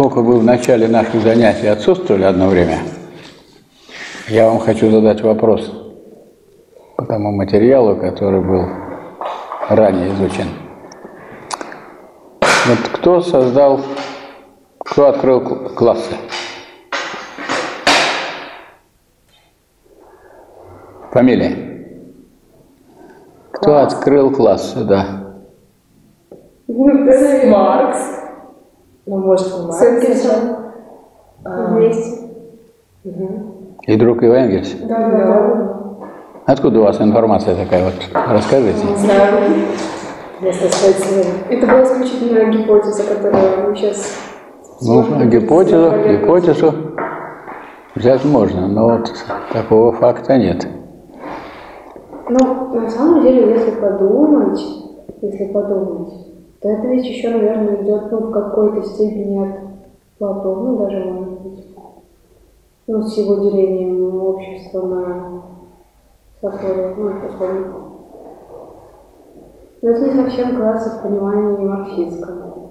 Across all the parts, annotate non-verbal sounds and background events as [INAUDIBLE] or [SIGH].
Поскольку вы в начале наших занятий отсутствовали одно время, я вам хочу задать вопрос по тому материалу, который был ранее изучен. Вот кто создал, кто открыл классы? Фамилия? Кто открыл классы, да? Маркс. Ну, может. Сэнгельсон. А, Вместе. мгм. И друг Ива Энгельс? Да, да, да. Откуда у вас информация такая вот? Расскажите. Не знаю. Это была исключительно гипотеза, которую мы сейчас... Ну, гипотезу, гипотезу взять можно, но вот такого факта нет. Ну, на самом деле, если подумать, если подумать, то это ведь еще, наверное, идет, ну, в какой-то степени от Платона даже, может быть. Ну, с его делением общества на сословия, ну, условно. Но это не совсем классы в понимании марксистского.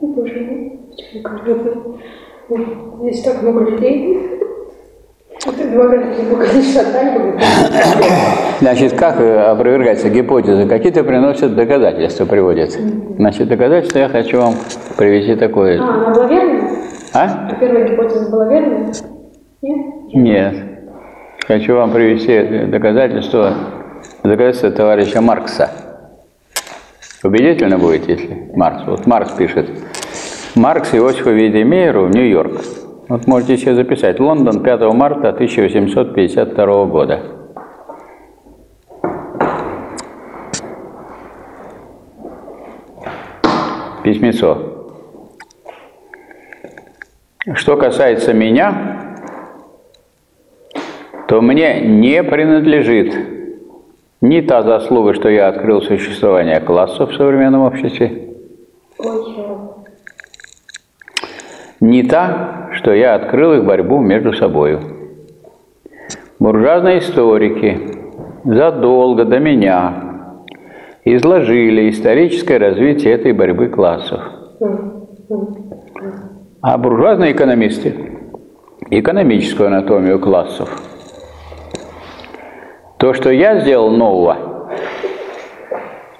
Ну, боже мой, почему здесь так много людей. Это либо, конечно, так, либо Значит, как э, опровергается гипотеза? Какие-то приносят доказательства, приводят. Значит, доказательства я хочу вам привести такое. А, она была верная? А? А первая гипотеза была верная? Нет? Нет. Хочу вам привести доказательство, доказательство товарища Маркса. Убедительно будет, если Маркс. Вот Маркс пишет. Маркс Иосифу Вейдемейеру в Нью-Йорк. Вот можете себе записать. Лондон, 5 марта 1852 года. Письмецо. Что касается меня, то мне не принадлежит ни та заслуга, что я открыл существование классов в современном обществе, ни та, что я открыл их борьбу между собою. Буржуазные историки задолго до меня изложили историческое развитие этой борьбы классов. А буржуазные экономисты – экономическую анатомию классов. То, что я сделал нового,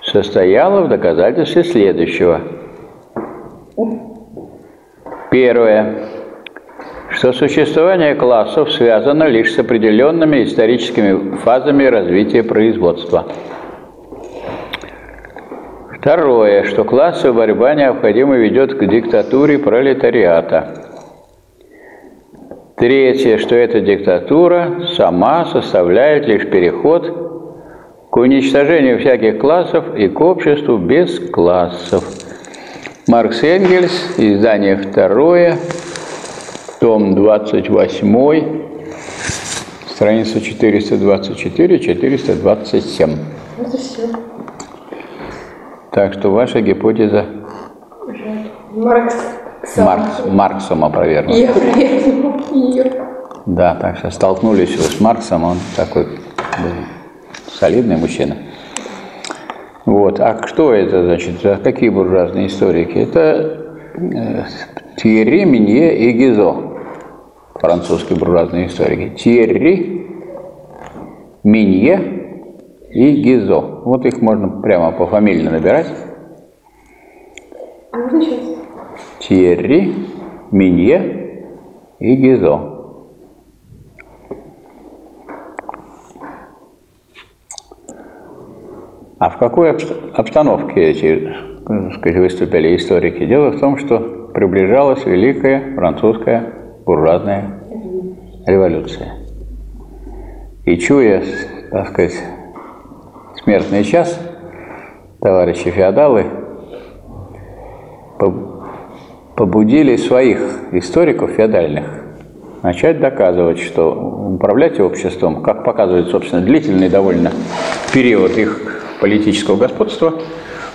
состояло в доказательстве следующего. Первое, что существование классов связано лишь с определенными историческими фазами развития производства. Второе, что классовая борьба необходимо ведет к диктатуре пролетариата. Третье, что эта диктатура сама составляет лишь переход к уничтожению всяких классов и к обществу без классов. Маркс Энгельс, издание второе, том 28, страница 424-427. вот и все. Так что ваша гипотеза Маркс. Маркс, Марксом опровергнута. Я ее. Да, так что столкнулись вы с Марксом, он такой был солидный мужчина. Вот. А что это значит? А Какие буржуазные историки? Это э, Тьерри, Минье и Гизо, французские буржуазные историки. Тьерри, Минье и Гизо. Вот их можно прямо по фамилии набирать. А? Тьерри, Минье и Гизо. А в какой обст- обстановке эти так сказать, выступили историки? Дело в том, что приближалась великая французская буржуазная революция. И чуя, так сказать, смертный час, товарищи феодалы по- побудили своих историков феодальных начать доказывать, что управлять обществом, как показывает, собственно, длительный довольно период их политического господства,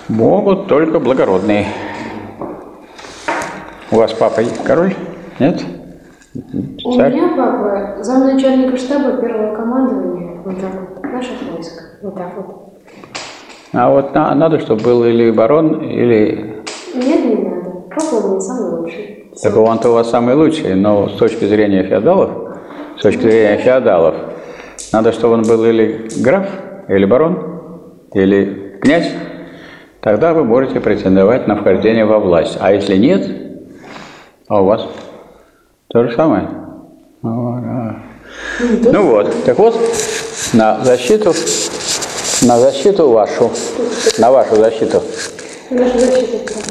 могут только благородные. У вас папа король? Нет? У Царь? меня папа замначальника штаба первого командования, вот, наших войск, вот так вот. А вот на- надо, чтобы был или барон, или... Нет, не надо. Папа не самый лучший. Так он-то у вас самый лучший, но с точки зрения феодалов, с точки зрения феодалов, надо, чтобы он был или граф, или барон, или князь, тогда вы можете претендовать на вхождение во власть. А если нет, а у вас то же самое. Вот, а. Ну вот, так вот, на защиту, на защиту вашу, на вашу защиту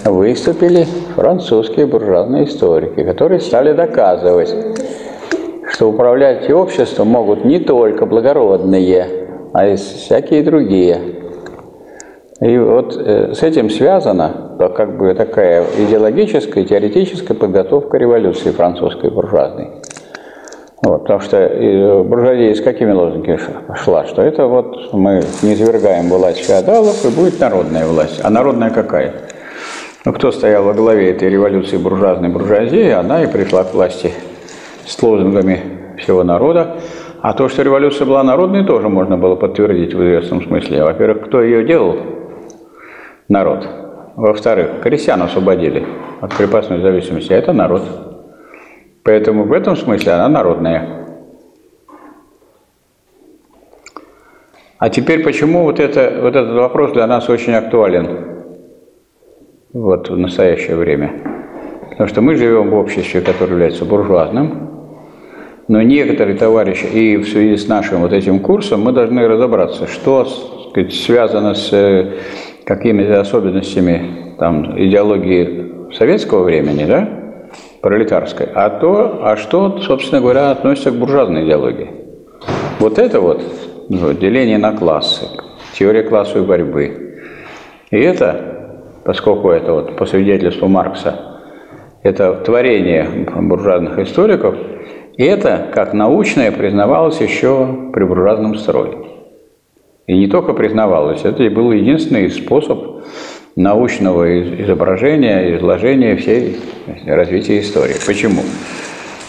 выступили французские буржуазные историки, которые стали доказывать, что управлять обществом могут не только благородные, а и всякие другие. И вот э, с этим связана как бы такая идеологическая, теоретическая подготовка революции французской буржуазной. Вот, потому что э, буржуазия с какими лозунгами шла? Что это вот мы не извергаем власть феодалов, и будет народная власть. А народная какая? Ну, кто стоял во главе этой революции буржуазной буржуазии, она и пришла к власти с лозунгами всего народа. А то, что революция была народной, тоже можно было подтвердить в известном смысле. Во-первых, кто ее делал? Народ. Во-вторых, крестьян освободили от крепостной зависимости. А это народ. Поэтому в этом смысле она народная. А теперь почему вот, это, вот этот вопрос для нас очень актуален вот, в настоящее время? Потому что мы живем в обществе, которое является буржуазным, но некоторые товарищи, и в связи с нашим вот этим курсом, мы должны разобраться, что сказать, связано с э, какими-то особенностями там, идеологии советского времени, да, пролетарской, а то, а что, собственно говоря, относится к буржуазной идеологии. Вот это вот, ну, деление на классы, теория классовой борьбы. И это, поскольку это вот по свидетельству Маркса, это творение буржуазных историков, и это, как научное, признавалось еще при буржуазном строе. И не только признавалось, это и был единственный способ научного из- изображения, изложения всей развития истории. Почему?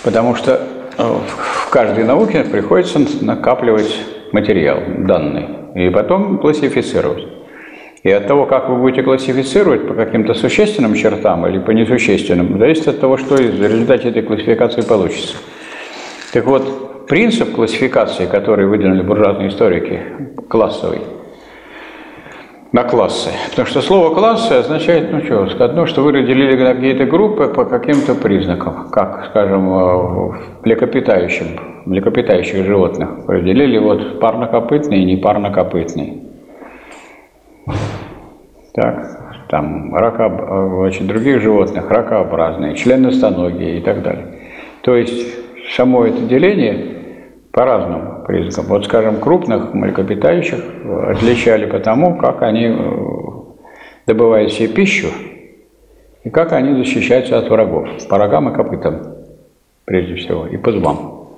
Потому что э, в каждой науке приходится накапливать материал, данные, и потом классифицировать. И от того, как вы будете классифицировать по каким-то существенным чертам или по несущественным, зависит от того, что в результате этой классификации получится. Так вот, принцип классификации, который выдвинули буржуазные историки, классовый, на классы. Потому что слово классы означает, ну что, одно, что вы разделили какие-то группы по каким-то признакам, как, скажем, в млекопитающем, млекопитающих животных. Разделили вот парнокопытные и непарнокопытные. Так, там рака, значит, других животных ракообразные, членостоногие и так далее. То есть само это деление по разным признакам. Вот, скажем, крупных млекопитающих отличали по тому, как они э, добывают себе пищу и как они защищаются от врагов. По рогам и копытам, прежде всего, и по зубам.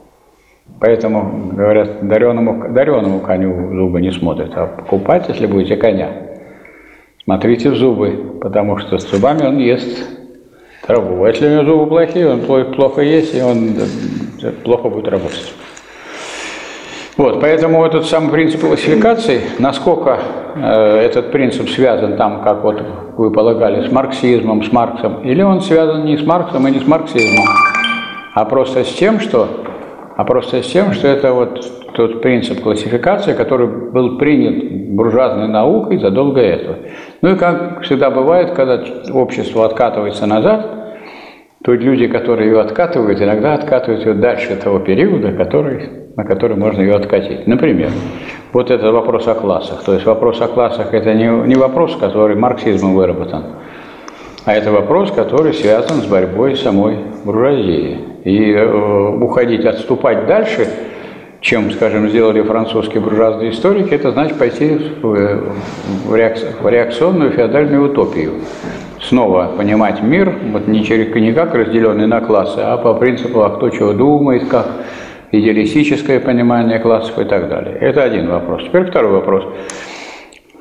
Поэтому, говорят, дареному, дареному коню зубы не смотрят, а покупать, если будете коня, смотрите в зубы, потому что с зубами он ест траву. А если у него зубы плохие, он плохо, есть, и он э, плохо будет работать. Вот, поэтому этот самый принцип классификации, насколько э, этот принцип связан там, как вот вы полагали, с марксизмом, с Марксом, или он связан не с Марксом и не с марксизмом, а просто с тем, что, а просто с тем, что это вот тот принцип классификации, который был принят буржуазной наукой задолго до этого. Ну и как всегда бывает, когда общество откатывается назад, то люди, которые ее откатывают, иногда откатывают ее дальше того периода, который, на который можно ее откатить. Например, вот этот вопрос о классах. То есть вопрос о классах – это не, не вопрос, который марксизмом выработан, а это вопрос, который связан с борьбой самой буржуазии. И э, уходить, отступать дальше, чем, скажем, сделали французские буржуазные историки, это значит пойти в, в реакционную феодальную утопию снова понимать мир, вот не, через, не как разделенный на классы, а по принципу, а кто чего думает, как идеалистическое понимание классов и так далее. Это один вопрос. Теперь второй вопрос,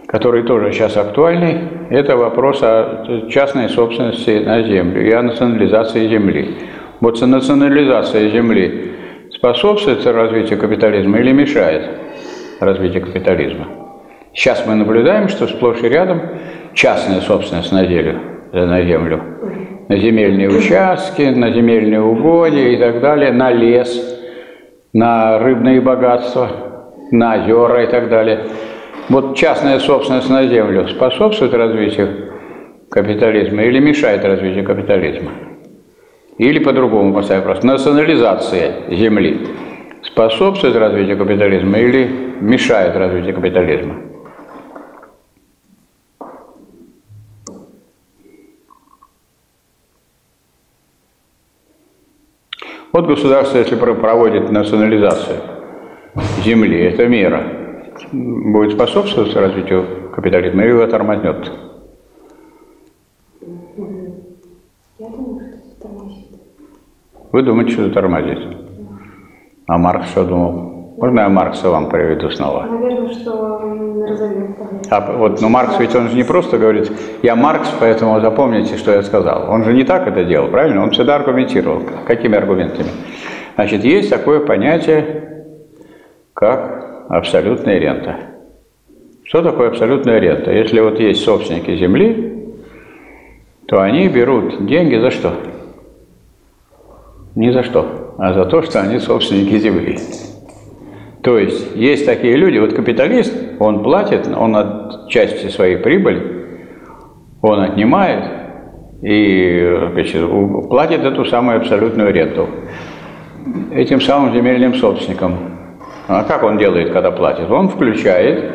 который тоже сейчас актуальный, это вопрос о частной собственности на землю и о национализации земли. Вот национализация земли способствует развитию капитализма или мешает развитию капитализма? Сейчас мы наблюдаем, что сплошь и рядом частная собственность на землю, на землю, на земельные участки, на земельные угодья и так далее, на лес, на рыбные богатства, на озера и так далее. Вот частная собственность на землю способствует развитию капитализма или мешает развитию капитализма? Или по-другому поставим вопрос. Национализация земли способствует развитию капитализма или мешает развитию капитализма? Вот государство, если проводит национализацию земли, это мера, будет способствовать развитию капитализма или его тормознет? Вы думаете, что тормозит? А Маркс что думал? Можно я Маркса вам приведу снова? Наверное, что разовьет. А вот, но Маркс ведь он же не просто говорит, я Маркс, поэтому запомните, что я сказал. Он же не так это делал, правильно? Он всегда аргументировал. Какими аргументами? Значит, есть такое понятие, как абсолютная рента. Что такое абсолютная рента? Если вот есть собственники земли, то они берут деньги за что? Ни за что, а за то, что они собственники земли. То есть есть такие люди, вот капиталист, он платит, он от части своей прибыли, он отнимает и значит, платит эту самую абсолютную ренту этим самым земельным собственникам. А как он делает, когда платит? Он включает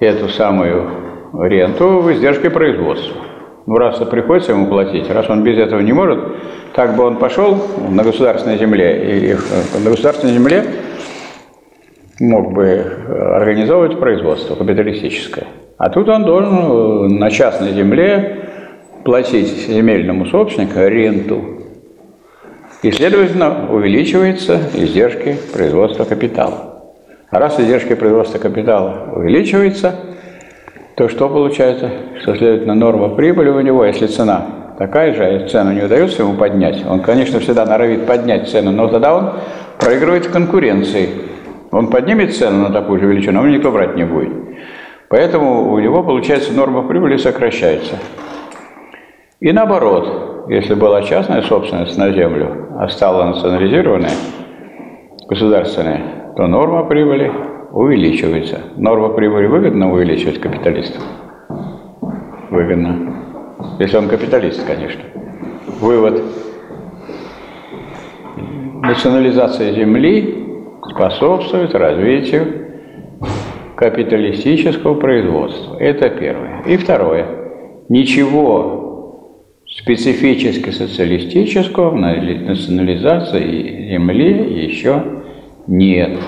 эту самую ренту в издержки производства. Ну, раз приходится ему платить, раз он без этого не может, так бы он пошел на государственной земле, и на государственной земле мог бы организовывать производство капиталистическое. А тут он должен на частной земле платить земельному собственнику ренту. И, следовательно, увеличиваются издержки производства капитала. А раз издержки производства капитала увеличиваются, то что получается? Что, следовательно, норма прибыли у него, если цена такая же, а цену не удается ему поднять, он, конечно, всегда норовит поднять цену, но тогда он проигрывает в конкуренции. Он поднимет цену на такую же величину, но никто брать не будет. Поэтому у него, получается, норма прибыли сокращается. И наоборот, если была частная собственность на землю, а стала национализированная, государственная, то норма прибыли увеличивается. Норма прибыли выгодно увеличивать капиталисту? Выгодно. Если он капиталист, конечно. Вывод. Национализация земли способствует развитию капиталистического производства. Это первое. И второе. Ничего специфически социалистического в национализации земли еще нет.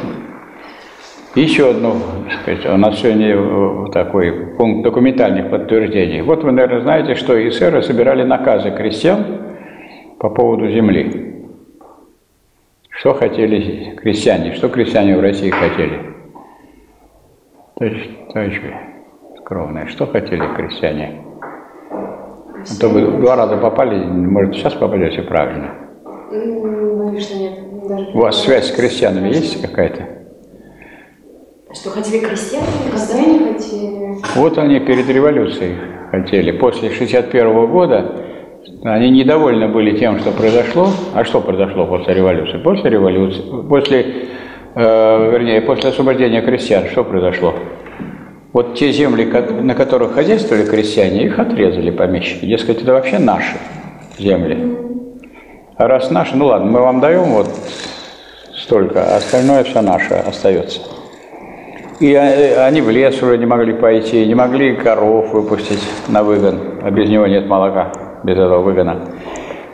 Еще одно, сказать, у нас сегодня такой пункт документальных подтверждений. Вот вы, наверное, знаете, что эсеры собирали наказы крестьян по поводу земли. Что хотели крестьяне? Что крестьяне в России хотели? Товарищ, товарищ скромные, что хотели крестьяне? А то вы два раза попали, может, сейчас попадете правильно. Боюсь, что нет. Даже У вас связь с крестьянами есть какая-то? Что хотели крестьяне? Когда не хотели. Вот они перед революцией хотели. После 61 года они недовольны были тем, что произошло. А что произошло после революции? После революции, после, э, вернее, после освобождения крестьян, что произошло? Вот те земли, на которых хозяйствовали крестьяне, их отрезали помещики. Дескать, это вообще наши земли. А раз наши, ну ладно, мы вам даем вот столько, остальное все наше остается. И они в лес уже не могли пойти, не могли коров выпустить на выгон, а без него нет молока, без этого выгона.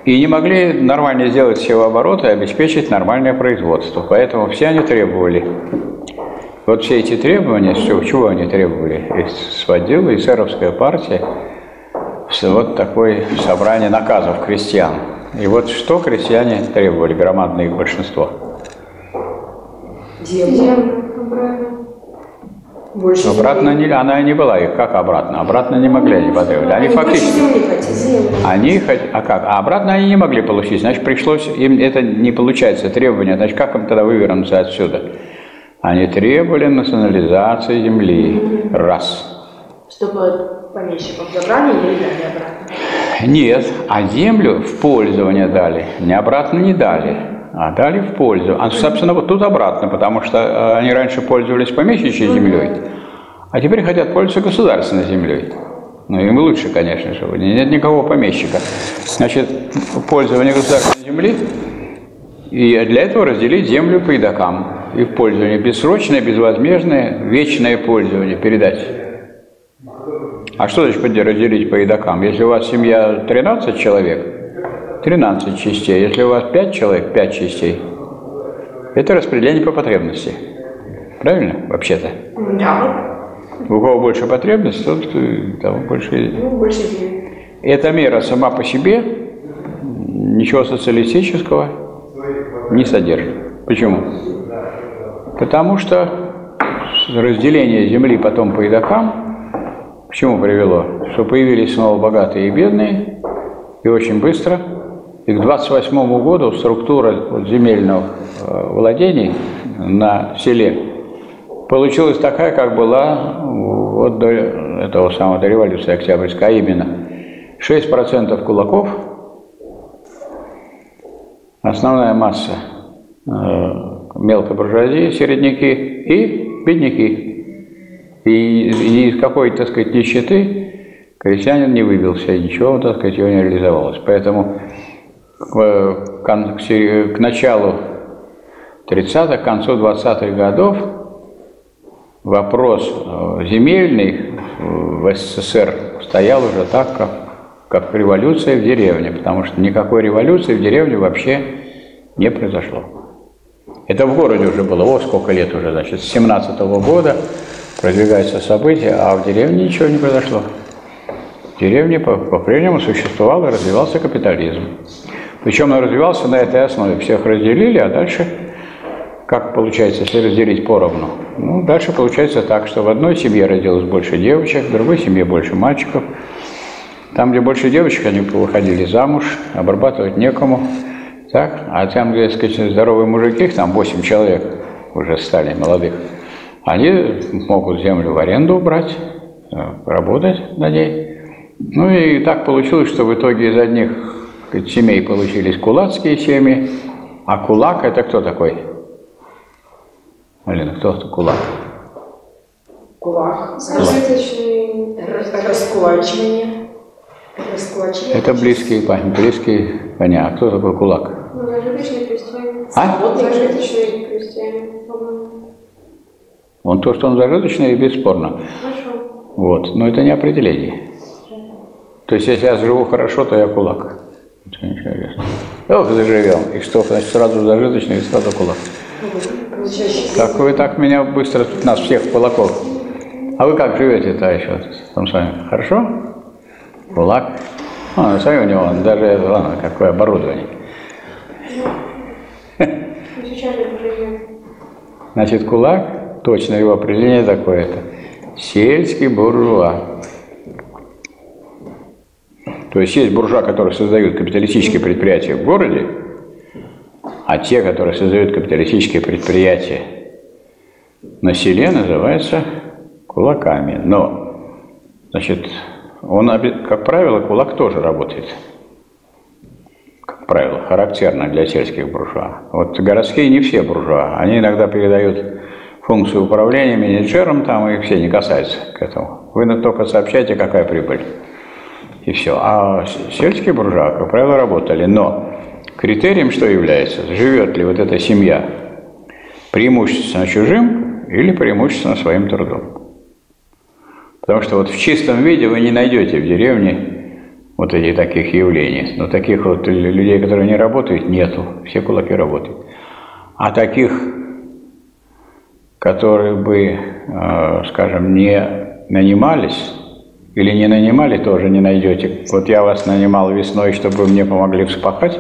И не могли нормально сделать все обороты и обеспечить нормальное производство. Поэтому все они требовали. Вот все эти требования, все, чего они требовали? Сводила эсеровская партия вот такое собрание наказов крестьян. И вот что крестьяне требовали, громадное их большинство? Землю. Землю обратно. Больше Обратно земли. не, она не была их. Как обратно? Обратно не могли они потребовать. Они Они больше фактически... Они хот... А как? А обратно они не могли получить. Значит, пришлось... Им это не получается требование. Значит, как им тогда вывернуться отсюда? Они требовали национализации земли. Раз. Чтобы помещиков забрали или дали обратно? Нет, а землю в пользование дали. Не обратно не дали, а дали в пользу. А, собственно, вот тут обратно, потому что э, они раньше пользовались помещичьей землей, а теперь хотят пользоваться государственной землей. Ну, им лучше, конечно, чтобы нет никакого помещика. Значит, пользование государственной земли, и для этого разделить землю по едокам. И в пользование бессрочное, безвозмездное, вечное пользование передать. А что значит разделить по едокам? Если у вас семья 13 человек, 13 частей. Если у вас 5 человек, 5 частей. Это распределение по потребности. Правильно, вообще-то? Да. У кого больше потребностей, тот того больше... Ну, больше денег. Эта мера сама по себе ничего социалистического не содержит. Почему? Потому что разделение земли потом по едокам к чему привело? Что появились снова богатые и бедные, и очень быстро. И к 28 году структура вот земельных э, владений на селе получилась такая, как была вот до этого самого, до революции Октябрьской, а именно 6% кулаков, основная масса э, мелкой буржуазии, середняки и бедняки. И из какой, так сказать, нищеты крестьянин не выбился, ничего, так сказать, его не реализовалось. Поэтому к, к, началу 30-х, к концу 20-х годов вопрос э, земельный в СССР стоял уже так, как, как революция в деревне, потому что никакой революции в деревне вообще не произошло. Это в городе уже было, о, сколько лет уже, значит, с 17 -го года продвигаются события, а в деревне ничего не произошло. В деревне по-прежнему существовал и развивался капитализм. Причем он развивался на этой основе. Всех разделили, а дальше как получается, если разделить поровну? Ну, дальше получается так, что в одной семье родилось больше девочек, в другой семье больше мальчиков. Там, где больше девочек, они выходили замуж, обрабатывать некому. Так? А там, где, так сказать, здоровые мужики, там 8 человек уже стали молодых, они могут землю в аренду брать, э, работать на ней. Ну и так получилось, что в итоге из одних сказать, семей получились кулацкие семьи, а кулак это кто такой? Алина, кто это кулак? Кулак. Зажиточный. Раскулачивание. Раскулачивание. Это близкий, близкий понятно. А кто такой кулак? Ну, зажиточный крестьянин. А? Зажиточный крестьянин. Он то, что он зажиточный, бесспорно. Хорошо. Вот. Но это не определение. То есть, если я живу хорошо, то я кулак. Это интересно. Ох, заживем. И что, значит, сразу зажиточный и сразу кулак. Как вы так меня быстро, тут нас всех кулаков. А вы как живете-то еще там с вами? Хорошо? Кулак? А, смотри, у него даже, ладно, какое оборудование. Значит, кулак, точно его определение такое-то. Сельский буржуа. То есть есть буржуа, которые создают капиталистические предприятия в городе, а те, которые создают капиталистические предприятия на селе, называются кулаками. Но, значит, он, как правило, кулак тоже работает. Как правило, характерно для сельских буржуа. Вот городские не все буржуа. Они иногда передают функцию управления менеджером, там и все не касаются к этому. Вы только сообщаете, какая прибыль. И все. А сельские буржуа, как правило, работали. Но Критерием что является? Живет ли вот эта семья преимущественно чужим или преимущественно своим трудом? Потому что вот в чистом виде вы не найдете в деревне вот этих таких явлений. Но таких вот людей, которые не работают, нету. Все кулаки работают. А таких, которые бы, э, скажем, не нанимались или не нанимали, тоже не найдете. Вот я вас нанимал весной, чтобы вы мне помогли вспахать,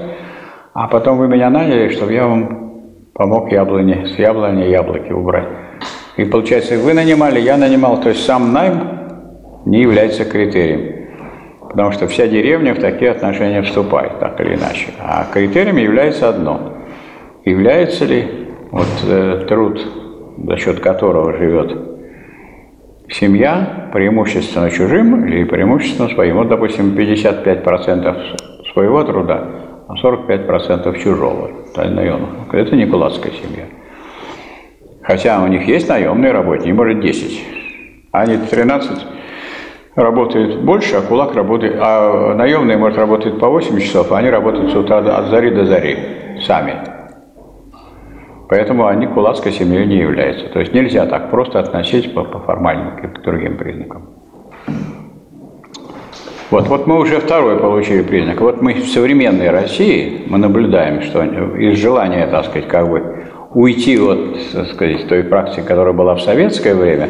а потом вы меня наняли, чтобы я вам помог яблони, с яблони яблоки убрать. И получается, вы нанимали, я нанимал, то есть сам найм не является критерием. Потому что вся деревня в такие отношения вступает, так или иначе. А критерием является одно. Является ли вот, э, труд за счет которого живет семья, преимущественно чужим или преимущественно своим. Вот, допустим, 55% своего труда, а 45% чужого, наемных. Это не кулацкая семья. Хотя у них есть наемные работники, может 10. Они 13 работают больше, а кулак работает, а наемные, может, работают по 8 часов, а они работают с утра от зари до зари сами. Поэтому они кулацкой семьей не являются. То есть нельзя так просто относить по, по формальным к другим признакам. Вот, вот мы уже второй получили признак. Вот мы в современной России мы наблюдаем, что из желания, так сказать, как бы уйти от, так сказать, той практики, которая была в советское время,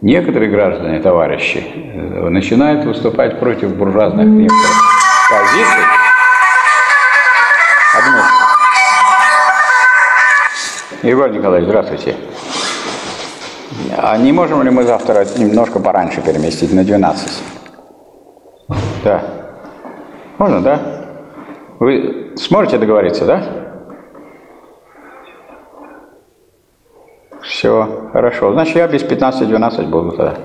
некоторые граждане, товарищи, э, начинают выступать против буржуазных позиций. Егор Николаевич, здравствуйте. А не можем ли мы завтра немножко пораньше переместить на 12? Да. Можно, да? Вы сможете договориться, да? Все, хорошо. Значит, я без 15-12 буду тогда.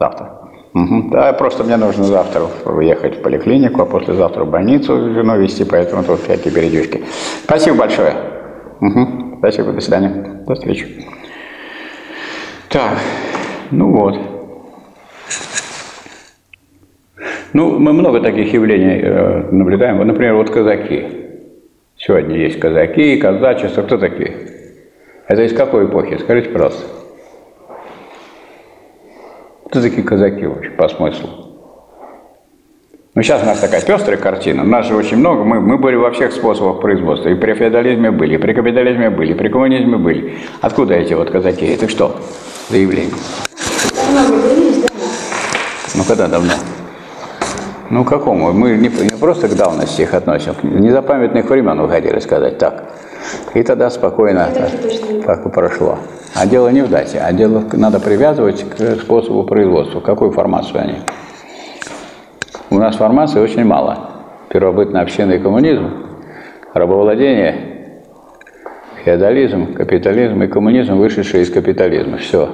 Завтра. Угу. Да, просто мне нужно завтра уехать в поликлинику, а послезавтра в больницу жену вести, поэтому тут всякие передючки. Спасибо большое. Угу. Спасибо, до свидания. До встречи. Так, ну вот. Ну, мы много таких явлений э, наблюдаем. Вот, например, вот казаки. Сегодня есть казаки, казачество. Кто такие? Это из какой эпохи? Скажите, пожалуйста. Кто такие казаки вообще по смыслу? Ну, сейчас у нас такая пестрая картина. У нас же очень много. Мы, мы были во всех способах производства. И при феодализме были, и при капитализме были, и при коммунизме были. Откуда эти вот казаки? Это что за явление? Ну, когда давно? Ну, какому? Мы не, не просто к давности их относим. Не за памятных времен вы хотели сказать так. И тогда спокойно как бы прошло. А дело не в дате, а дело надо привязывать к способу производства. Какую формацию они? Нас формации очень мало. Первобытный общинный коммунизм, рабовладение, феодализм, капитализм и коммунизм, вышедшие из капитализма. Все.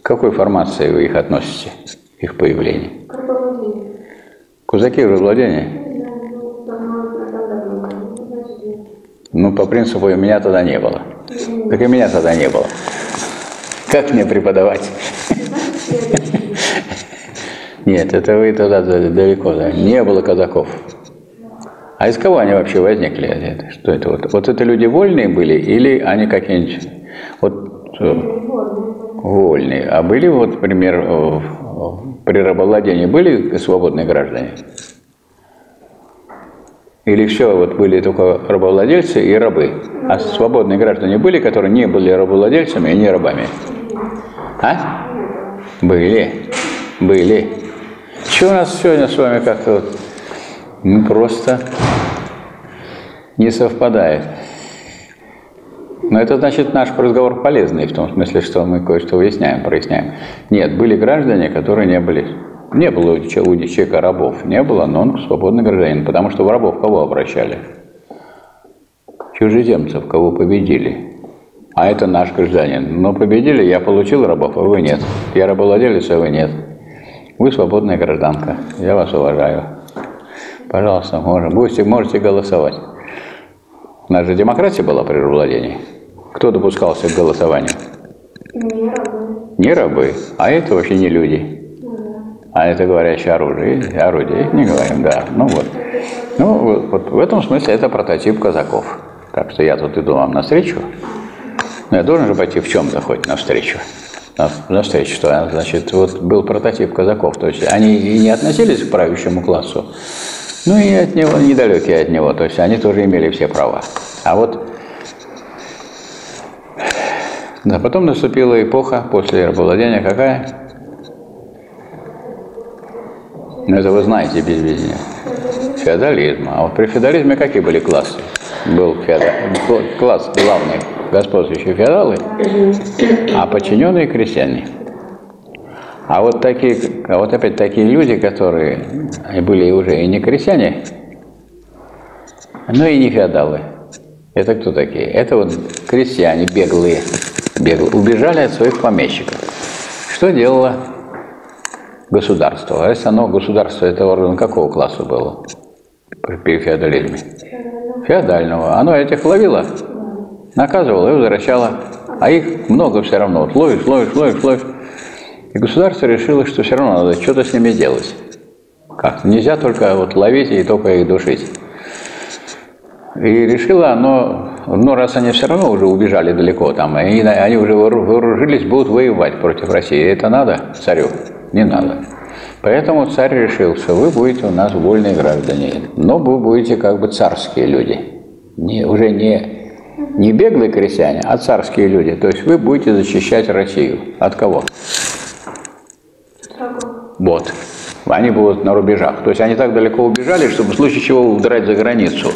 К какой формации вы их относите, их появление? Кузаки рабовладения? Ну, по принципу, меня тогда не было. Так и меня тогда не было. Как мне преподавать? Нет, это вы тогда далеко, да. Не было казаков. А из кого они вообще возникли? Что это вот? Вот это люди вольные были или они какие-нибудь вот э, вольные? А были вот, например, при рабовладении были свободные граждане? Или все, вот были только рабовладельцы и рабы? А свободные граждане были, которые не были рабовладельцами и не рабами? А? Были. Были. Что у нас сегодня с вами как-то вот ну, просто не совпадает? Но это значит наш разговор полезный, в том смысле, что мы кое-что выясняем, проясняем. Нет, были граждане, которые не были не было у человека рабов, не было, но он свободный гражданин, потому что в рабов кого обращали? Чужеземцев, кого победили. А это наш гражданин. Но победили, я получил рабов, а вы нет. Я рабовладелец, а вы нет. Вы свободная гражданка, я вас уважаю. Пожалуйста, можем. Будете, можете голосовать. У нас же демократия была при рабовладении. Кто допускался к голосованию? Не рабы. Не рабы, а это вообще не люди. А это говорящее оружие, орудие, не говорим, да. Ну вот. Ну вот, вот в этом смысле это прототип казаков. Так что я тут иду вам навстречу. Но я должен же пойти в чем-то хоть навстречу. Навстречу, что значит, вот был прототип казаков. То есть они и не относились к правящему классу, ну и от него, недалекие от него. То есть они тоже имели все права. А вот да, потом наступила эпоха после рабовладения какая? Ну, это вы знаете без меня. Феодализм. А вот при феодализме какие были классы? Был феодал, класс главный, господствующие феодалы, а подчиненные крестьяне. А вот такие, а вот опять такие люди, которые были уже и не крестьяне, но и не феодалы. Это кто такие? Это вот крестьяне беглые, беглых, убежали от своих помещиков. Что делало государство? А если оно, государство, это орган какого класса было при феодализме? Феодального. Оно этих ловило, наказывало и возвращало. А их много все равно. Вот ловишь, ловишь, ловишь, ловишь. И государство решило, что все равно надо что-то с ними делать. Как? Нельзя только вот ловить и только их душить. И решила оно, ну раз они все равно уже убежали далеко там, и они уже вооружились, будут воевать против России. Это надо царю? Не надо. Поэтому царь решил, что вы будете у нас вольные граждане, но вы будете как бы царские люди. Не, уже не, не беглые крестьяне, а царские люди. То есть вы будете защищать Россию. От кого? Вот. Они будут на рубежах. То есть они так далеко убежали, чтобы в случае чего удрать за границу.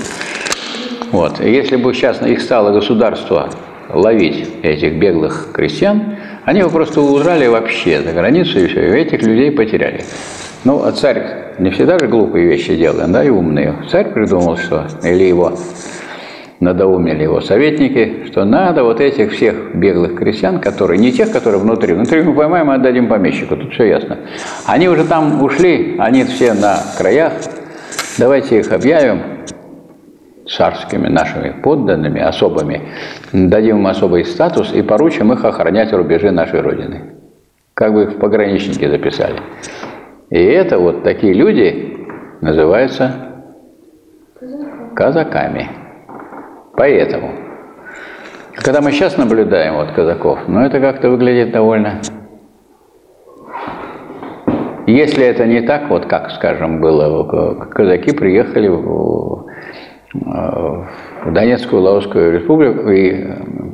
Вот. И если бы сейчас их стало государство ловить, этих беглых крестьян, они бы просто удрали вообще за границу и все, и этих людей потеряли. Ну, а царь не всегда же глупые вещи делает, да, и умные. Царь придумал, что, или его надоумили его советники, что надо вот этих всех беглых крестьян, которые, не тех, которые внутри, внутри мы поймаем и отдадим помещику, тут все ясно. Они уже там ушли, они все на краях, давайте их объявим царскими нашими подданными, особыми, дадим им особый статус и поручим их охранять рубежи нашей Родины. Как бы их в пограничники записали. И это вот такие люди называются казаками. Поэтому, когда мы сейчас наблюдаем вот казаков, ну это как-то выглядит довольно... Если это не так, вот как, скажем, было, казаки приехали в, в Донецкую, Лаосскую республику и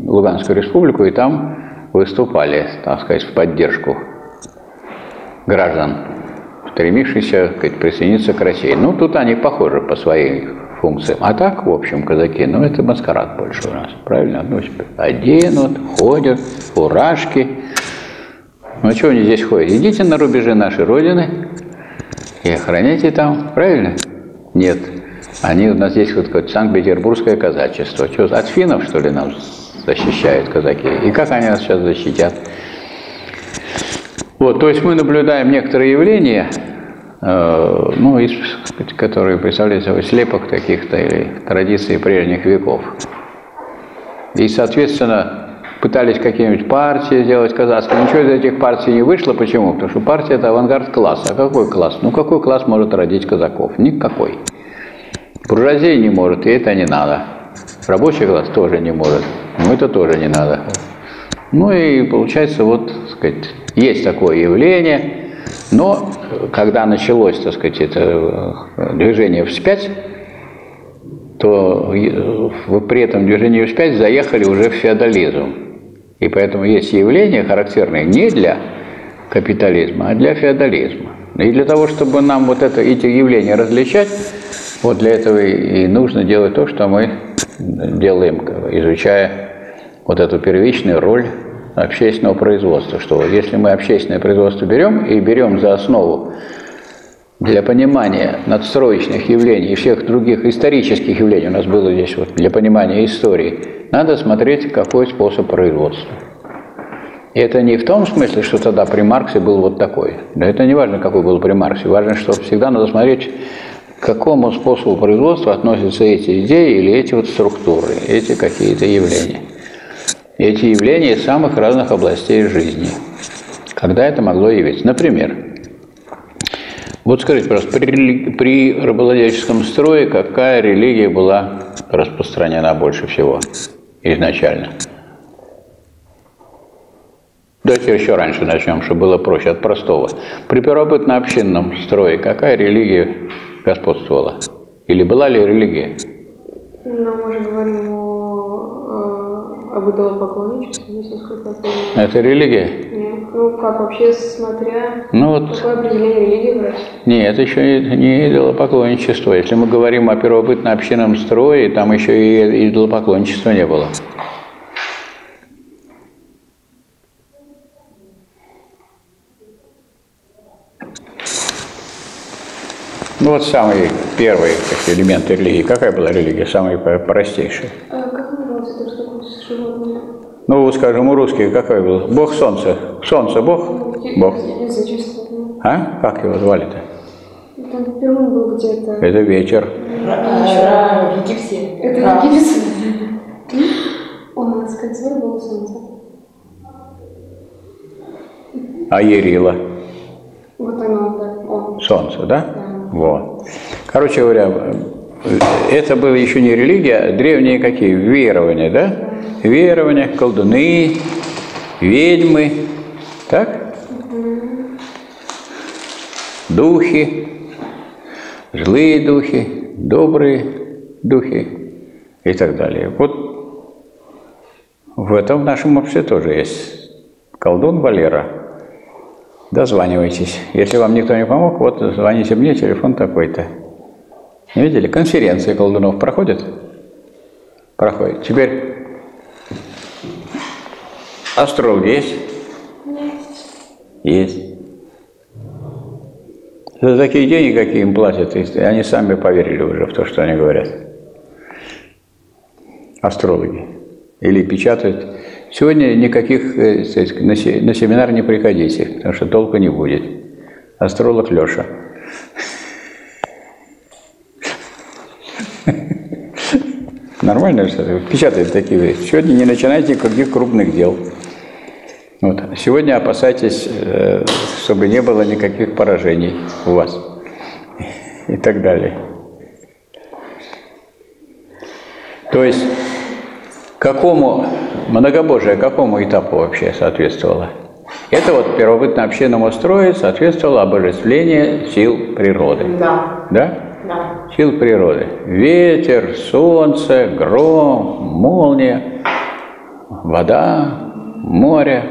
Луганскую республику, и там выступали, так сказать, в поддержку граждан, стремившихся сказать, присоединиться к России. Ну, тут они похожи по своей функциям. А так, в общем, казаки, ну, это маскарад больше у нас, правильно? Ну, оденут, ходят, фуражки. Ну, а что они здесь ходят? Идите на рубежи нашей Родины и охраняйте там, правильно? Нет. Они у нас здесь вот какое-то Санкт-Петербургское казачество. Что, от финнов, что ли, нас защищают казаки? И как они нас сейчас защитят? Вот, то есть мы наблюдаем некоторые явления, Э, ну, из, которые представляют собой слепок таких-то или традиций прежних веков. И, соответственно, пытались какие-нибудь партии сделать казахские. Ничего из этих партий не вышло. Почему? Потому что партия – это авангард класса. А какой класс? Ну, какой класс может родить казаков? Никакой. Буржуазия не может, и это не надо. Рабочий класс тоже не может. Ну, это тоже не надо. Ну и получается, вот, так сказать, есть такое явление – но когда началось, так сказать, это э, движение вспять, то при этом движении вспять заехали уже в феодализм. И поэтому есть явления, характерные не для капитализма, а для феодализма. И для того, чтобы нам вот это, эти явления различать, вот для этого и нужно делать то, что мы делаем, изучая вот эту первичную роль общественного производства, что если мы общественное производство берем и берем за основу для понимания надстроечных явлений и всех других исторических явлений, у нас было здесь вот для понимания истории, надо смотреть, какой способ производства. И это не в том смысле, что тогда при Марксе был вот такой. Да это не важно, какой был при Марксе. Важно, что всегда надо смотреть, к какому способу производства относятся эти идеи или эти вот структуры, эти какие-то явления эти явления из самых разных областей жизни. Когда это могло явиться? Например, вот скажите, просто при, при рабовладельческом строе какая религия была распространена больше всего изначально? Давайте еще раньше начнем, чтобы было проще, от простого. При первобытно-общинном строе какая религия господствовала? Или была ли религия? Ну, мы же говорим о об идолопоклонничестве, насколько я. Это религия? Нет. Ну, как вообще, смотря ну, вот, какое определение религии брать? Нет, это еще не, не идолопоклонничество. Если мы говорим о первобытно-общинном строе, там еще и идолопоклонничества не было. Ну вот самый первый элемент религии. Какая была религия? Самая простейшая? А как назывался то, что животные? Ну, скажем, у русских какой был? Бог солнца. Солнце Бог? Бог. А? Как его звали-то? Там Перун был где-то. Это вечер. Ра- В Египте. Это Ра. египетский. У нас концерт был солнце. А Ерила? Вот оно, да, он. Солнце, да? Вот. Короче говоря, это было еще не религия, а древние какие? Верования, да? Верования, колдуны, ведьмы, так? Духи, злые духи, добрые духи и так далее. Вот в этом нашем обществе тоже есть колдун Валера. Дозванивайтесь. Если вам никто не помог, вот звоните мне, телефон такой-то. Не видели? Конференции колдунов проходят? Проходят. Теперь астролог есть? Есть. За такие деньги, какие им платят, они сами поверили уже в то, что они говорят. Астрологи. Или печатают. Сегодня никаких э, на се- на семинар не приходите, потому что толку не будет. Астролог Леша. [LAUGHS] Нормально что печатает такие вещи. Сегодня не начинайте никаких крупных дел. Вот. Сегодня опасайтесь, э, чтобы не было никаких поражений у вас [LAUGHS] и так далее. То есть какому многобожие какому этапу вообще соответствовало? Это вот первобытно-общинному строю соответствовало обожествление сил природы. Да. Да? Да. Сил природы. Ветер, солнце, гром, молния, вода, море,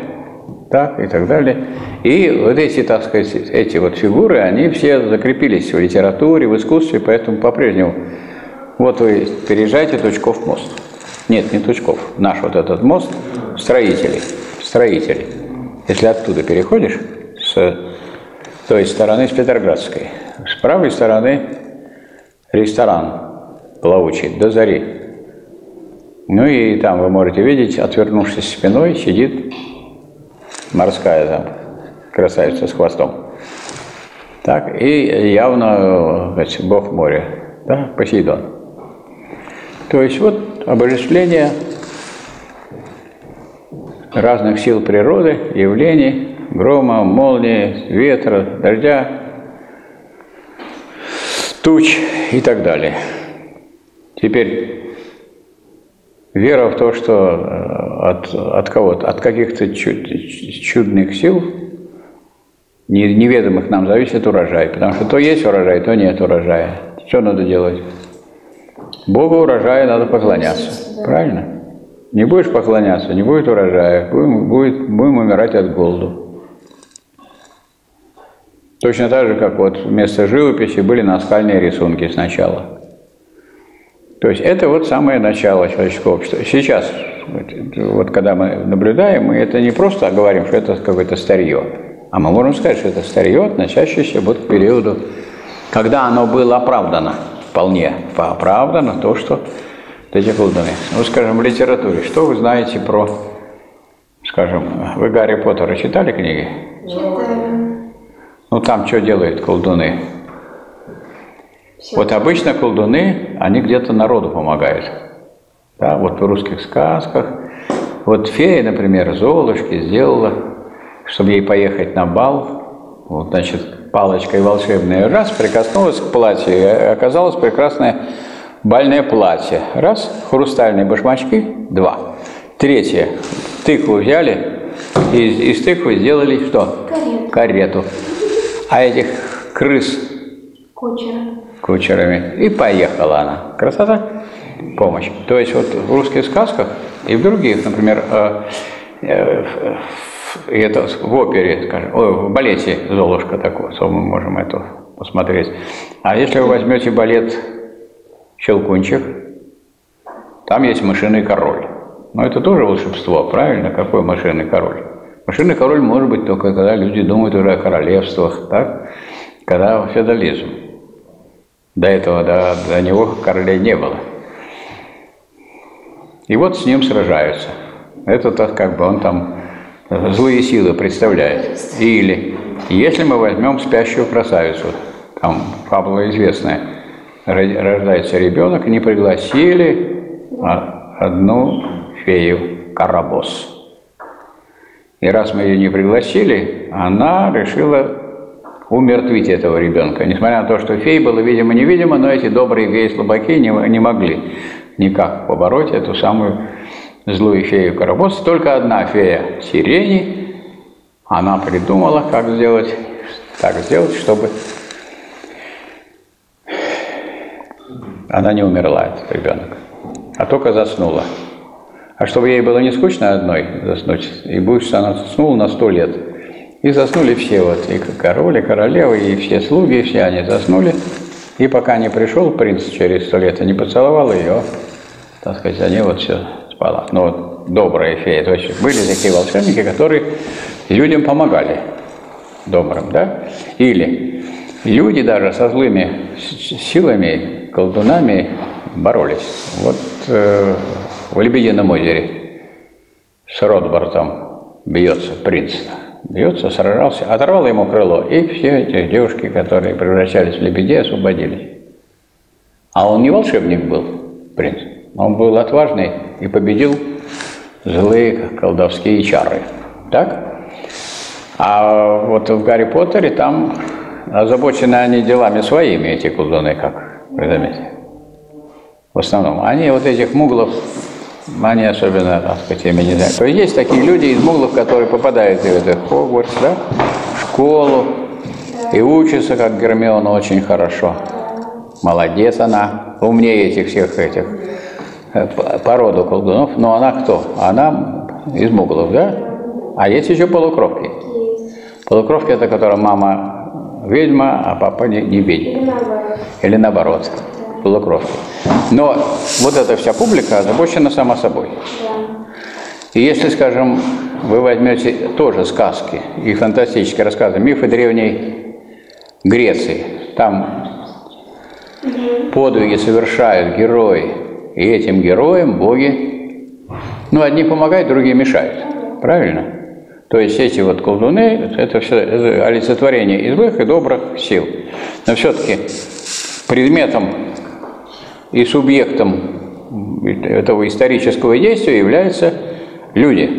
так и так далее. И вот эти, так сказать, эти вот фигуры, они все закрепились в литературе, в искусстве, поэтому по-прежнему вот вы переезжаете Тучков мост. Нет, не Тучков. Наш вот этот мост строители. Строители. Если оттуда переходишь, с той стороны, с Петроградской, с правой стороны ресторан плавучий до зари. Ну и там вы можете видеть, отвернувшись спиной, сидит морская там красавица с хвостом. Так, и явно, значит, бог моря, да, Посейдон. То есть вот обожествление разных сил природы, явлений, грома, молнии, ветра, дождя, туч и так далее. Теперь вера в то, что э, от, от кого-то, от каких-то чуд- чудных сил, не- неведомых нам, зависит урожай. Потому что то есть урожай, то нет урожая. Что надо делать? Богу урожая надо поклоняться. Правильно? Не будешь поклоняться, не будет урожая, будем, будет, будем умирать от голоду. Точно так же, как вот вместо живописи были наскальные рисунки сначала. То есть это вот самое начало человеческого общества. Сейчас, вот, вот когда мы наблюдаем, мы это не просто говорим, что это какое-то старье, а мы можем сказать, что это старье, относящееся вот к периоду, когда оно было оправдано, вполне оправдано то, что эти колдуны. Ну, скажем, в литературе, что вы знаете про, скажем, вы Гарри Поттера читали книги? Читаем. Ну, там что делают колдуны? Вот обычно колдуны, они где-то народу помогают. Да, вот в русских сказках. Вот фея, например, Золушки сделала, чтобы ей поехать на бал, вот, значит, палочкой волшебной, раз, прикоснулась к платью, и оказалось прекрасное бальное платье. Раз, хрустальные башмачки, два. Третье, тыкву взяли, и из тыквы сделали что? Карету. Карету. А этих крыс Кучера. кучерами. И поехала она. Красота? Помощь. То есть вот в русских сказках и в других, например, э, э, и это в опере, скажем, ой, в балете «Золушка» такой, то мы можем это посмотреть. А если вы возьмете балет «Щелкунчик», там есть мышиный король. Но это тоже волшебство, правильно? Какой мышиный король? Мышиный король может быть только когда люди думают уже о королевствах, так? Когда феодализм. До этого, до, до него королей не было. И вот с ним сражаются. Это так как бы он там злые силы представляет. Или если мы возьмем спящую красавицу, там фабула известная, рождается ребенок, не пригласили а одну фею Карабос. И раз мы ее не пригласили, она решила умертвить этого ребенка. Несмотря на то, что фей было видимо-невидимо, но эти добрые феи-слабаки не, не могли никак побороть эту самую злую фею Карабос. Только одна фея Сирени, она придумала, как сделать, так сделать, чтобы она не умерла, этот ребенок, а только заснула. А чтобы ей было не скучно одной заснуть, и будешь она заснула на сто лет. И заснули все, вот, и король, и королева, и все слуги, и все они заснули. И пока не пришел принц через сто лет и не поцеловал ее, так сказать, они вот все спала. Но вот добрые феи, то есть были такие волшебники, которые людям помогали, добрым, да? Или люди даже со злыми силами, колдунами боролись. Вот э, в Лебедином озере с Ротбартом бьется принц. Бьется, сражался, оторвал ему крыло, и все эти девушки, которые превращались в лебедей, освободились. А он не волшебник был, принц. Он был отважный и победил злые колдовские чары. Так? А вот в Гарри Поттере там озабочены они делами своими, эти колдуны, как вы заметите. В основном. Они вот этих муглов они особенно, так сказать, ими не знают. То есть есть такие люди из муглов, которые попадают в этот Хогвартс, да, в школу, и учатся, как Гермиона, очень хорошо. Молодец она, умнее этих всех этих породу колдунов. Но она кто? Она из муглов, да? А есть еще полукровки. Полукровки это, которая мама ведьма, а папа не, не ведьма. Или наоборот полукровки. Но вот эта вся публика озабочена сама собой. И если, скажем, вы возьмете тоже сказки и фантастические рассказы, мифы древней Греции, там подвиги совершают герои, и этим героям боги, ну, одни помогают, другие мешают. Правильно? То есть эти вот колдуны, это все олицетворение и злых, и добрых сил. Но все-таки предметом и субъектом этого исторического действия являются люди.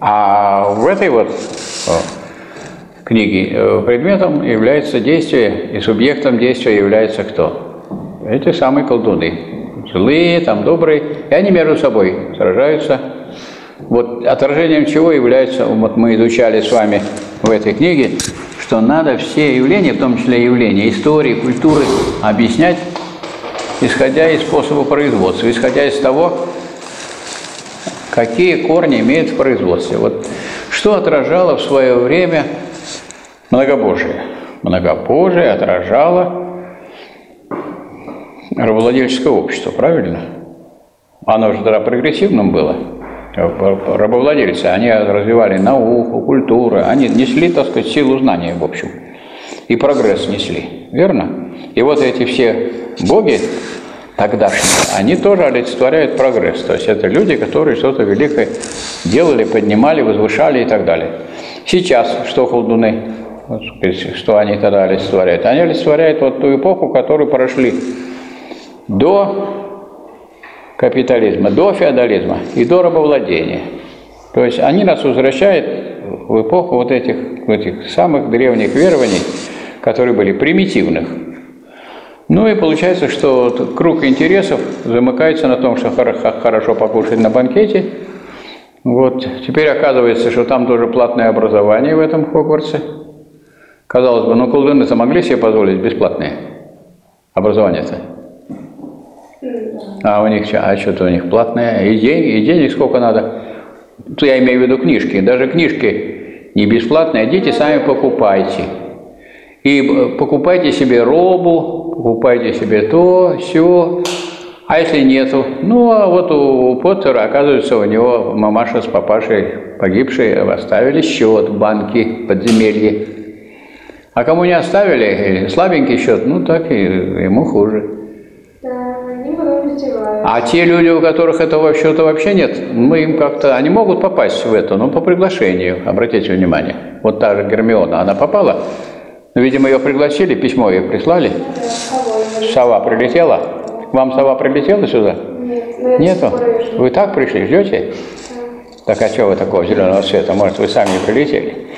А в этой вот книге э, предметом является действие, и субъектом действия является кто? Эти самые колдуны. Злые, там добрые, и они между собой сражаются. Вот отражением чего является, вот мы изучали с вами в этой книге, что надо все явления, в том числе явления истории, культуры, объяснять исходя из способа производства, исходя из того, какие корни имеет в производстве. Вот что отражало в свое время многобожие? Многобожие отражало рабовладельческое общество, правильно? Оно же тогда прогрессивным было. Рабовладельцы, они развивали науку, культуру, они несли, так сказать, силу знания, в общем, и прогресс несли, верно? И вот эти все боги тогдашние, они тоже олицетворяют прогресс. То есть это люди, которые что-то великое делали, поднимали, возвышали и так далее. Сейчас что колдуны, что они тогда олицетворяют? Они олицетворяют вот ту эпоху, которую прошли до капитализма, до феодализма и до рабовладения. То есть они нас возвращают в эпоху вот этих, этих самых древних верований, которые были примитивных, ну и получается, что круг интересов замыкается на том, что хорошо покушать на банкете. Вот. Теперь оказывается, что там тоже платное образование в этом Хогвартсе. Казалось бы, ну колдуны-то могли себе позволить бесплатное образование-то. А у них а что-то у них платное, и деньги, и денег сколько надо. Я имею в виду книжки. Даже книжки не бесплатные, идите сами покупайте. И э, покупайте себе робу, покупайте себе то, все. А если нету? Ну, а вот у Поттера, оказывается, у него мамаша с папашей погибшие оставили счет в банке подземелье. А кому не оставили, слабенький счет, ну так и ему хуже. Да. А те люди, у которых этого вообще-то вообще нет, мы им как-то, они могут попасть в это, но по приглашению, обратите внимание. Вот та же Гермиона, она попала, ну, видимо, ее пригласили, письмо ей прислали, сова прилетела. К вам сова прилетела сюда? Нет, до Нету? Вы так пришли, ждете? Так а чего вы такого зеленого цвета? Может, вы сами не прилетели?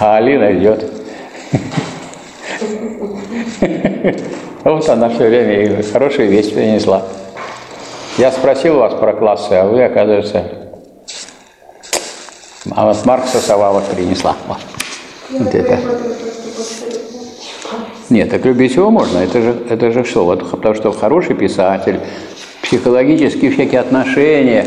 А Алина идет. [LAUGHS] Вот она все время и хорошие вещи принесла. Я спросил вас про классы, а вы, оказывается, а вот Маркса сова вот принесла. Вот. Вот это. Нет, так любить его можно. Это же, это же что? Вот, потому что хороший писатель, психологические всякие отношения,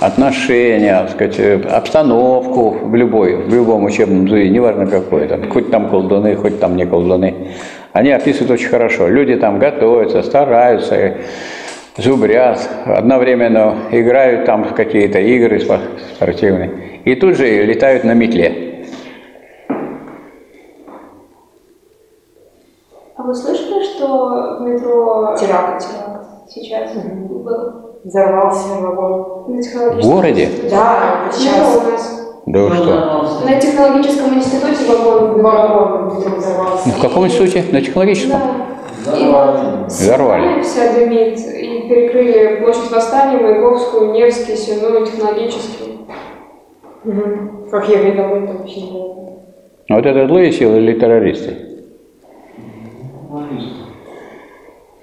отношения, так сказать, обстановку в любой, в любом учебном заведении, неважно какой, там, хоть там колдуны, хоть там не колдуны, они описывают очень хорошо. Люди там готовятся, стараются, зубрят, одновременно играют там в какие-то игры спо- спортивные, и тут же летают на метле. А вы слышали, что в метро Теракт. теракт сейчас был? Взорвался вагон. В городе? Да, Метро сейчас. у нас. Да вы что? На технологическом институте вагон. Вагон взорвался. В каком институте? На технологическом? Да. И Взорвали. Сенная вся дымит, и перекрыли площадь Восстания, Маяковскую, Невский, Сенную, Технологический. Мгм. Как я такой это вообще не было. А Вот это злые силы или террористы?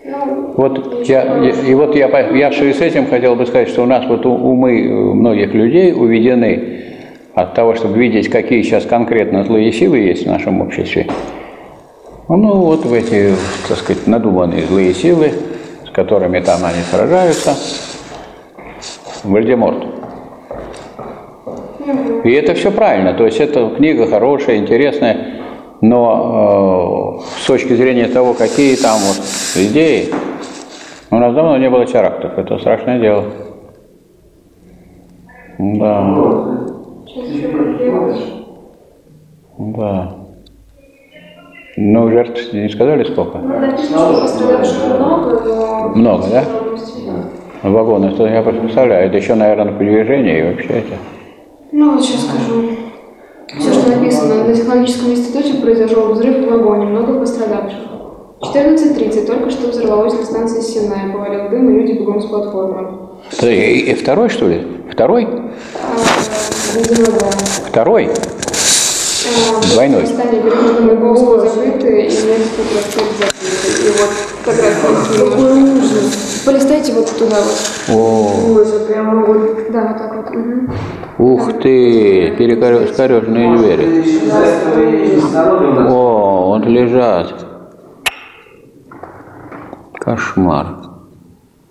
Ну, Вот я, я- и вот я, я связи с этим хотел бы сказать, что у нас вот умы э, многих людей уведены от того, чтобы видеть, какие сейчас конкретно злые силы есть в нашем обществе. Ну, вот в эти, так сказать, надуманные злые силы, с которыми там они сражаются. Вальдеморт. И это все правильно. То есть эта книга хорошая, интересная, но э, с точки зрения того, какие там вот идеи, у нас давно не было терактов. Это страшное дело. Да. Да. Ну, жертв не сказали сколько? Ну, много, но... Много, да? Вагоны, это я представляю. Это еще, наверное, по движению и вообще это. Ну, вот сейчас скажу. Все, что написано. На технологическом институте произошел взрыв в вагоне, много пострадавших. 14.30. Только что взорвалось на станции Сенная. Повалил дым, и люди бегом с платформы. Это и, и второй, что ли? Второй? Второй? Двойной. Полистайте вот туда вот. О, Ужас, прямо вот. Да, вот так вот. Ух ты, перекореженные двери. О, вот лежат. Кошмар.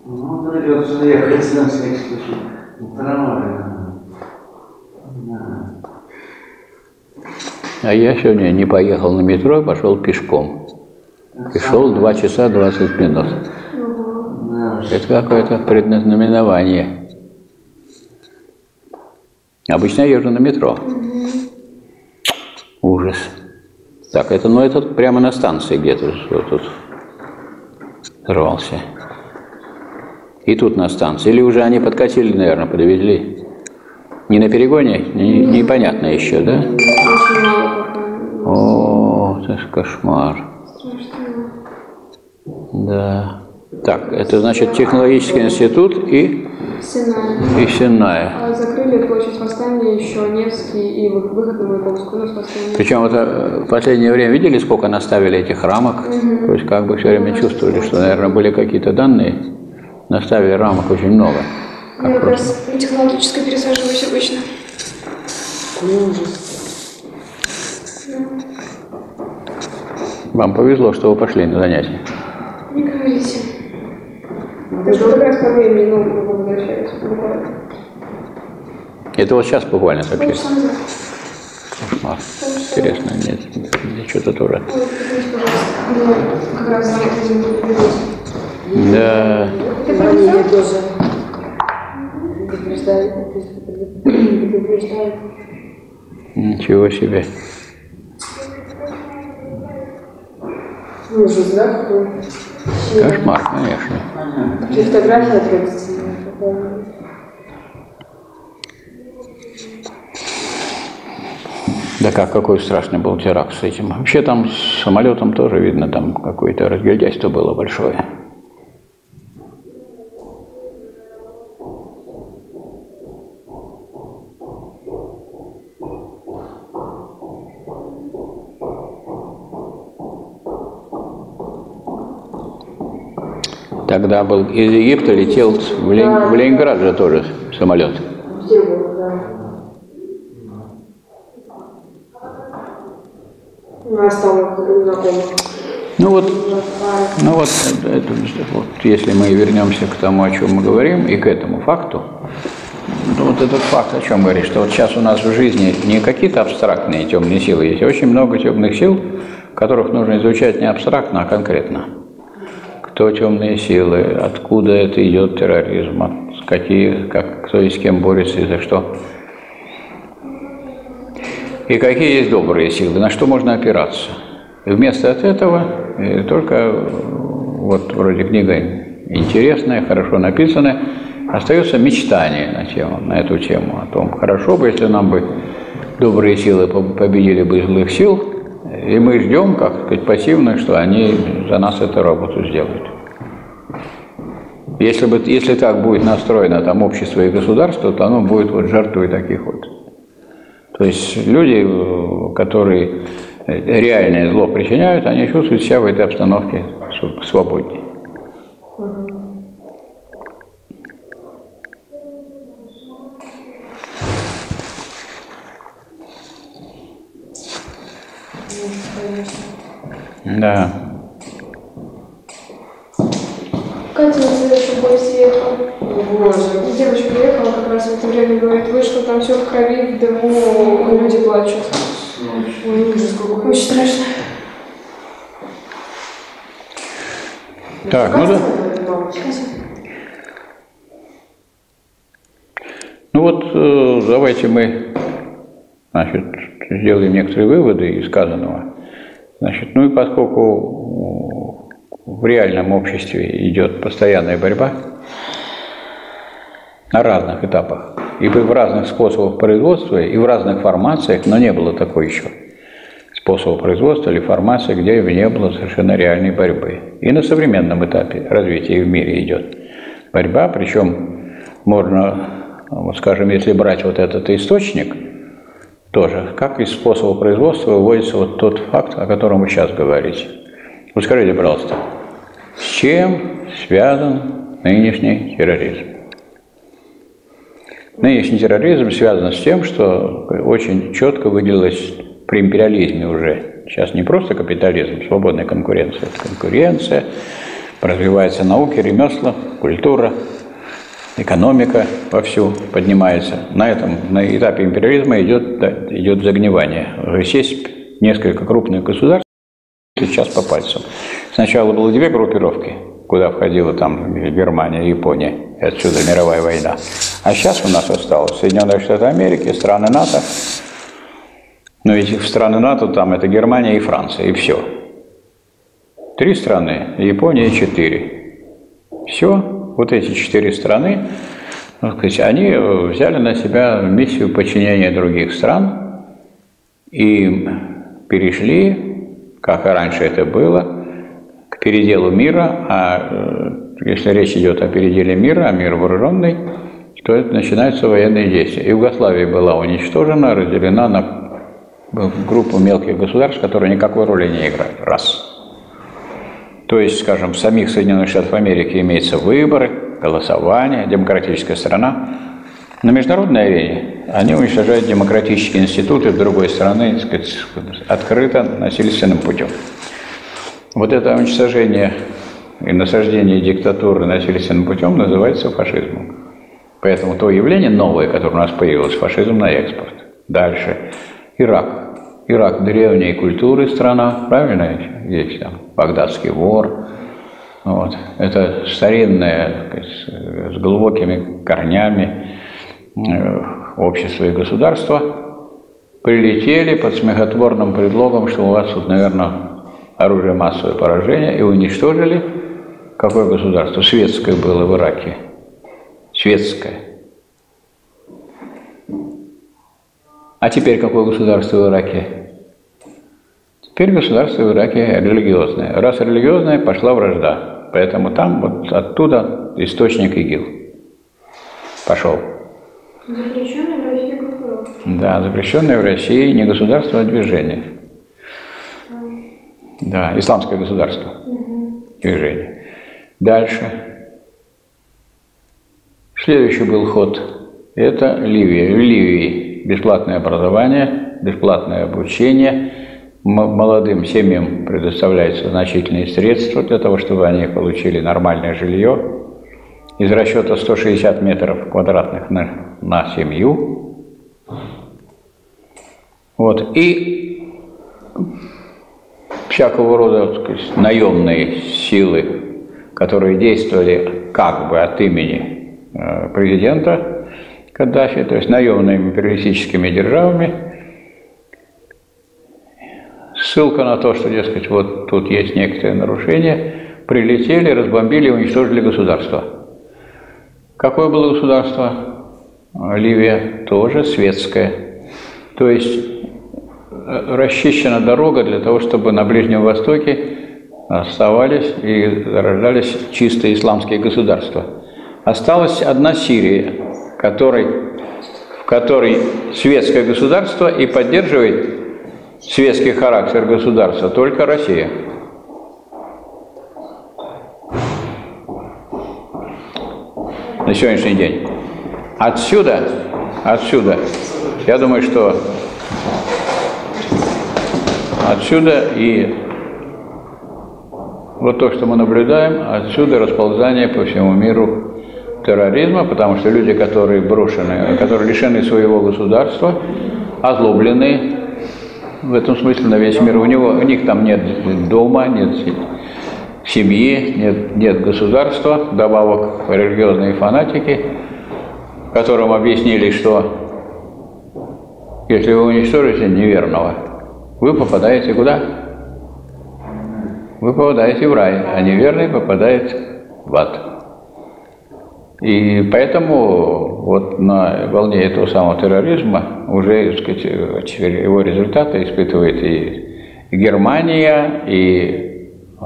Ну, придется ехать на всякий случай. А я сегодня не поехал на метро, а пошел пешком. И шел 2 часа 20 минут. Это какое-то предназнаменование. Обычно я езжу на метро. Ужас. Так, это, ну, это прямо на станции где-то вот тут взорвался. И тут на станции. Или уже они подкатили, наверное, подвезли. Не на перегоне? Не- непонятно еще, да? О, это ж кошмар. Да. Так, это значит технологический институт и, Сенная. и Сенная. А Закрыли площадь Восстания еще Невский и вы- выход на Маяковскую, ну. Причем вот э, в последнее время видели, сколько наставили этих рамок? То есть как бы все время чувствовали, что, наверное, были какие-то данные. Наставили рамок очень много. Ну, как раз технологическое пересаживаюсь обычно. Вам повезло, что вы пошли на занятия. Не говорите. Так что как раз по времени, ну, мы возвращаюсь. буквально. Это вот сейчас буквально назад. Кошмар. Интересно, нет, здесь что-то тоже. Ой, извините, пожалуйста. Ну, как раз занят один предыдущий. Да, ничего себе. Кошмар, конечно. Отвратительные. Да как, какой страшный был теракт с этим. Вообще там с самолетом тоже видно, там какое-то разгильдяйство было большое. Тогда был из Египта летел в, Лен- в Ленинград же тоже самолет. Было, да. Ну вот, ну вот, это- вот если мы вернемся к тому, о чем мы говорим, и к этому факту, ну вот этот факт о чем говорит, что вот сейчас у нас в жизни не какие-то абстрактные темные силы есть, очень много темных сил, которых нужно изучать не абстрактно, а конкретно. Кто темные силы, откуда это идет терроризм, какие, как, кто и с кем борется и за что. И какие есть добрые силы, на что можно опираться. И вместо этого только вот вроде книга интересная, хорошо написанная, остается мечтание на, тему, на эту тему, о том, хорошо бы, если нам бы добрые силы по- победили бы злых сил, и мы ждем, как сказать, пассивно, что они за нас эту работу сделают. Если, бы, если так будет настроено там общество и государство, то оно будет вот жертвой таких вот. То есть люди, которые реальное зло причиняют, они чувствуют себя в этой обстановке св- свободнее. Да. Катя на следующий бой съехала. Девочка приехала как раз в это время, говорит, вышло там все в крови, в дыму, люди плачут. Ой, ужас какой. Очень страшно. Так, ну да. Ну вот э, давайте мы значит, сделаем некоторые выводы из сказанного. Значит, ну и поскольку в реальном обществе идет постоянная борьба на разных этапах, и в разных способах производства, и в разных формациях, но не было такой еще способа производства или формации, где не было совершенно реальной борьбы. И на современном этапе развития в мире идет борьба, причем можно, вот скажем, если брать вот этот источник, тоже, как из способа производства выводится вот тот факт, о котором вы сейчас говорите. Вот скажите, пожалуйста, с чем связан нынешний терроризм? Нынешний терроризм связан с тем, что очень четко выделилось при империализме уже. Сейчас не просто капитализм, свободная конкуренция. Это конкуренция, развивается науки, ремесла, культура, экономика вовсю поднимается. На этом, на этапе империализма идет, да, идет загнивание. Есть несколько крупных государств, сейчас по пальцам. Сначала было две группировки, куда входила там Германия, Япония, и отсюда мировая война. А сейчас у нас осталось Соединенные Штаты Америки, страны НАТО. Но в страны НАТО там это Германия и Франция, и все. Три страны, Япония четыре. Все, вот эти четыре страны, ну, сказать, они взяли на себя миссию подчинения других стран и перешли, как и раньше это было, к переделу мира, а э, если речь идет о переделе мира, о мире вооруженный, то это начинаются военные действия. Югославия была уничтожена, разделена на группу мелких государств, которые никакой роли не играют. Раз. То есть, скажем, в самих Соединенных Штатах Америки имеются выборы, голосование, демократическая страна. На международной арене они уничтожают демократические институты другой страны, так сказать, открыто, насильственным путем. Вот это уничтожение и насаждение диктатуры насильственным путем называется фашизмом. Поэтому то явление новое, которое у нас появилось, фашизм на экспорт. Дальше. Ирак. Ирак древней культуры страна, правильно? Есть там багдадский вор. Вот. Это старинное, с глубокими корнями э, общество и государство. Прилетели под смехотворным предлогом, что у вас тут, наверное, оружие массового поражения, и уничтожили какое государство? Светское было в Ираке. Светское. А теперь какое государство в Ираке? Теперь государство в Ираке религиозное. Раз религиозное, пошла вражда. Поэтому там вот оттуда источник ИГИЛ пошел. Запрещенный в России группировка. Да, запрещенное в России не государство, а движение. Да, исламское государство. Движение. Дальше. Следующий был ход. Это Ливия. В Ливии бесплатное образование, бесплатное обучение. Молодым семьям предоставляются значительные средства для того, чтобы они получили нормальное жилье. Из расчета 160 метров квадратных на, на семью. Вот. И всякого рода сказать, наемные силы, которые действовали как бы от имени э, президента Каддафи, то есть наемными империалистическими державами. Ссылка на то, что, дескать, вот тут есть некоторые нарушения, прилетели, разбомбили, уничтожили государство. Какое было государство? Ливия тоже светское. То есть э, расчищена дорога для того, чтобы на Ближнем Востоке оставались и зарождались чистые исламские государства. Осталась одна Сирия, которой, в которой светское государство и поддерживает светский характер государства только Россия. На сегодняшний день. Отсюда, отсюда, я думаю, что отсюда и вот то, что мы наблюдаем, отсюда расползание по всему миру терроризма, потому что люди, которые брошены, которые лишены своего государства, озлоблены в этом смысле на весь мир. У, него, у них там нет дома, нет семьи, нет, нет государства, добавок религиозные фанатики, которым объяснили, что если вы уничтожите неверного, вы попадаете куда? Вы попадаете в рай, а неверный попадает в ад. И поэтому вот на волне этого самого терроризма уже, так сказать, его результаты испытывает и Германия, и э,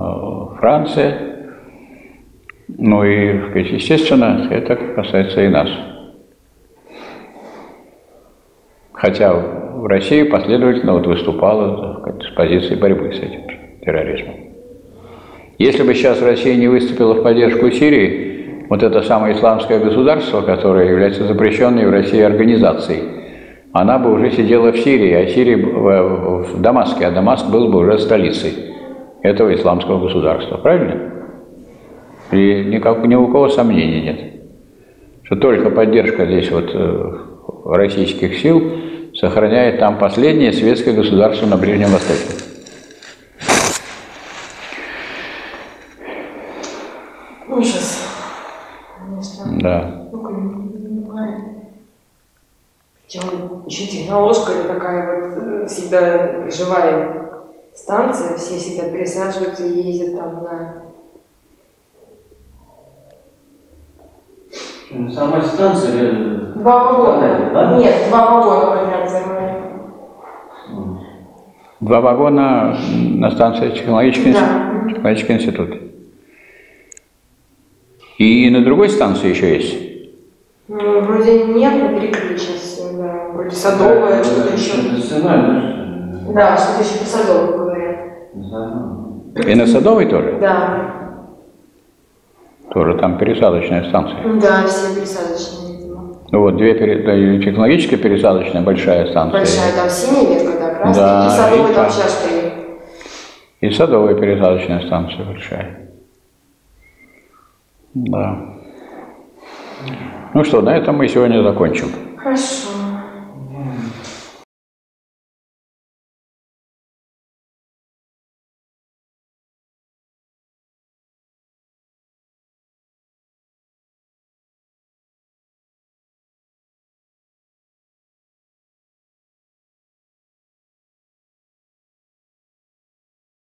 Франция. Ну и, сказать, естественно, это касается и нас. Хотя в России последовательно вот выступала сказать, с позиции борьбы с этим терроризмом. Если бы сейчас Россия не выступила в поддержку Сирии, вот это самое исламское государство, которое является запрещенной в России организацией, она бы уже сидела в Сирии, а Сирия в, Дамаске, а Дамаск был бы уже столицей этого исламского государства. Правильно? И никак, ни у кого сомнений нет, что только поддержка здесь вот э, российских сил сохраняет там последнее светское государство на Ближнем Востоке. Ужас. Конечно. Да. Ну, не понимаю. Причем еще техноложка это такая вот э, всегда живая станция, все всегда пересаживаются и ездят там на... Сама станция или... Два вагона. Да? Нет, два вагона занимают. Два вагона на станции технологический, Да. технологический институт. И на другой станции еще есть. Ну, вроде нет, но перекрыли сейчас. Да. Вроде садовая, что-то еще. Ли? Да, что-то еще по садовой говорят. Знаю. И на Садовой тоже? Да. Тоже там пересадочная станция. Да, все пересадочные, видимо. Ну вот две пере... да, технологическая пересадочная большая станция. Большая, там синяя ветка, да, красная. Да, и садовая и там там. сейчас стоит. И садовая пересадочная станция большая. Да. Ну что, на этом мы сегодня закончим. Хорошо.